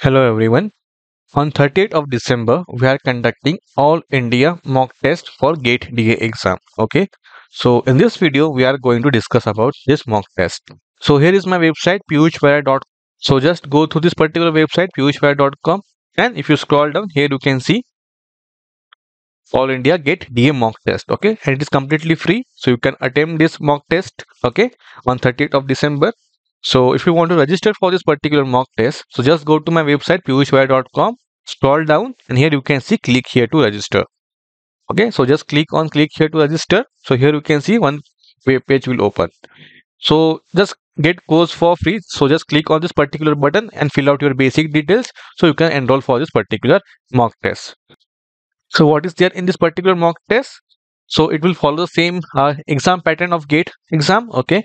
Hello everyone. On 30th of December, we are conducting all India mock test for GATE DA exam. Okay. So in this video, we are going to discuss about this mock test. So here is my website piyushwairale.com. So just go to this particular website piyushwairale.com and if you scroll down here, you can see all India GATE DA mock test. Okay. And it is completely free. So you can attempt this mock test. Okay. On 30th of December so if you want to register for this particular mock test, so just go to my website piyushwairale.com, scroll down and here you can see click here to register. Okay, so just click on click here to register. So here you can see one web page will open. So just get course for free. So just click on this particular button and fill out your basic details so you can enroll for this particular mock test. So what is there in this particular mock test? So it will follow the same uh, exam pattern of GATE exam. Okay,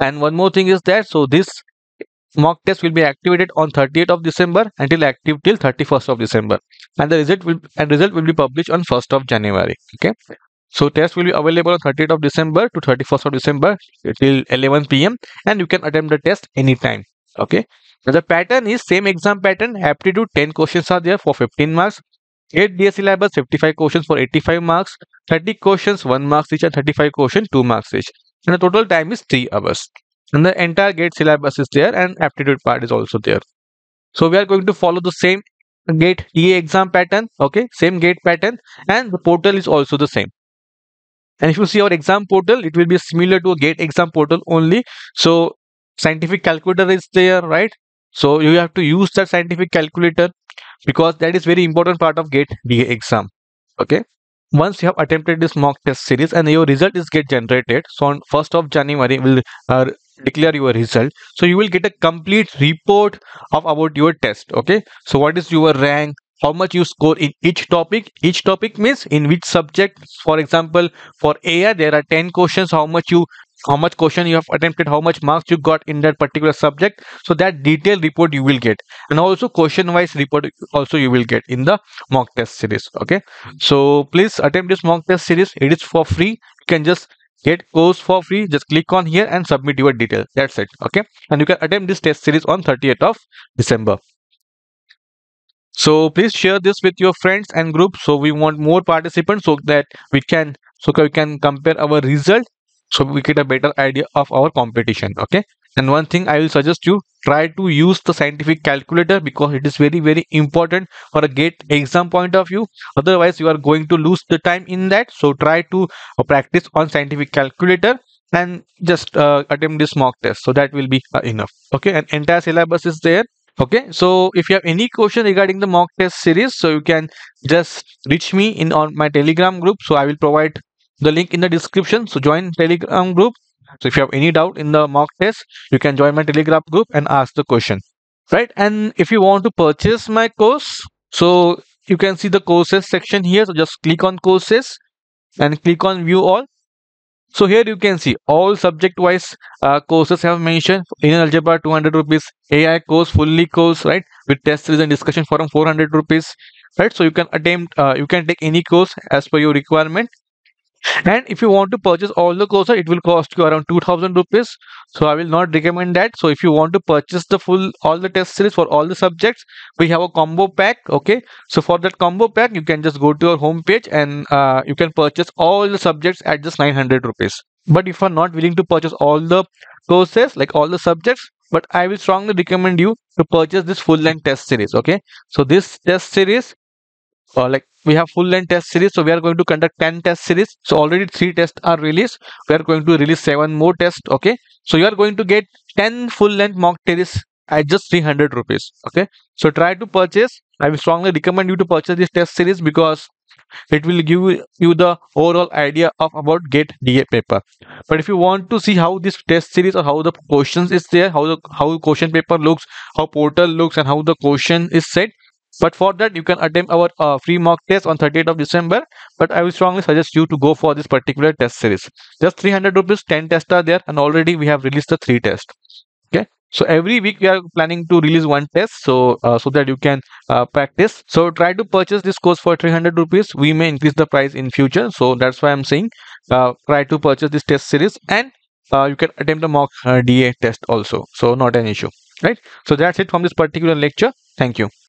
and one more thing is that so this mock test will be activated on 30th of December until active till 31st of December. And the result will and result will be published on 1st of January okay? So test will be available on 30th of December to 31st of December till 11 pm and you can attempt the test anytime okay? Now the pattern is same exam pattern aptitude 10 questions are there for 15 marks 8 DA syllabus 55 questions for 85 marks 30 questions 1 marks each and 35 questions 2 marks each and the total time is 3 hours. And the entire gate syllabus is there and aptitude part is also there. So we are going to follow the same gate DA exam pattern okay? Same gate pattern and the portal is also the same. And if you see our exam portal it will be similar to a gate exam portal only. So scientific calculator is there right? So you have to use that scientific calculator because that is very important part of gate DA exam okay once you have attempted this mock test series and your result is get generated so on 1st of january will uh, declare your result. So you will get a complete report of about your test okay? So what is your rank? How much you score in each topic? Each topic means in which subject? For example for AI there are 10 questions. How much you how much question you have attempted how much marks you got in that particular subject. So that detailed report you will get. And also question wise report also you will get in the mock test series okay? So please attempt this mock test series. It is for free. You can just get course for free. Just click on here and submit your details that's it okay? And you can attempt this test series on 30th of december. So please share this with your friends and group. So we want more participants so that we can so we can compare our result so we get a better idea of our competition okay? And one thing i will suggest you try to use the scientific calculator because it is very very important for a gate exam point of view. Otherwise you are going to lose the time in that. So try to uh, practice on scientific calculator and just uh, attempt this mock test. So that will be uh, enough okay? And entire syllabus is there okay? So if you have any question regarding the mock test series so you can just reach me in on my telegram group. So i will provide the link in the description so join telegram group. So if you have any doubt in the mock test you can join my telegram group and ask the question. Right and if you want to purchase my course so you can see the courses section here. So just click on courses and click on view all. So here you can see all subject wise uh, courses have mentioned. In algebra 200 rupees. Ai course fully course right? With test series and discussion forum 400 rupees right? So you can attempt uh, you can take any course as per your requirement and if you want to purchase all the courses it will cost you around 2000 rupees. So i will not recommend that. So if you want to purchase the full all the test series for all the subjects we have a combo pack okay? So for that combo pack you can just go to your home page and uh, you can purchase all the subjects at just 900 rupees. But if you are not willing to purchase all the courses like all the subjects but i will strongly recommend you to purchase this full length test series okay? So this test series uh, like we have full length test series so we are going to conduct 10 test series. So already three tests are released. We are going to release seven more tests okay? So you are going to get 10 full length mock series at just 300 rupees okay? So try to purchase. I will strongly recommend you to purchase this test series because it will give you the overall idea of about gate da paper. But if you want to see how this test series or how the questions is there how the how question paper looks how portal looks and how the question is set but for that you can attempt our uh, free mock test on 30th of december. But i will strongly suggest you to go for this particular test series. Just 300 rupees 10 tests are there and already we have released the three tests. Okay? So every week we are planning to release one test so uh, so that you can uh, practice. So try to purchase this course for 300 rupees. We may increase the price in future. So that's why i'm saying uh, try to purchase this test series. And uh, you can attempt the mock uh, da test also. So not an issue. Right? So that's it from this particular lecture. Thank you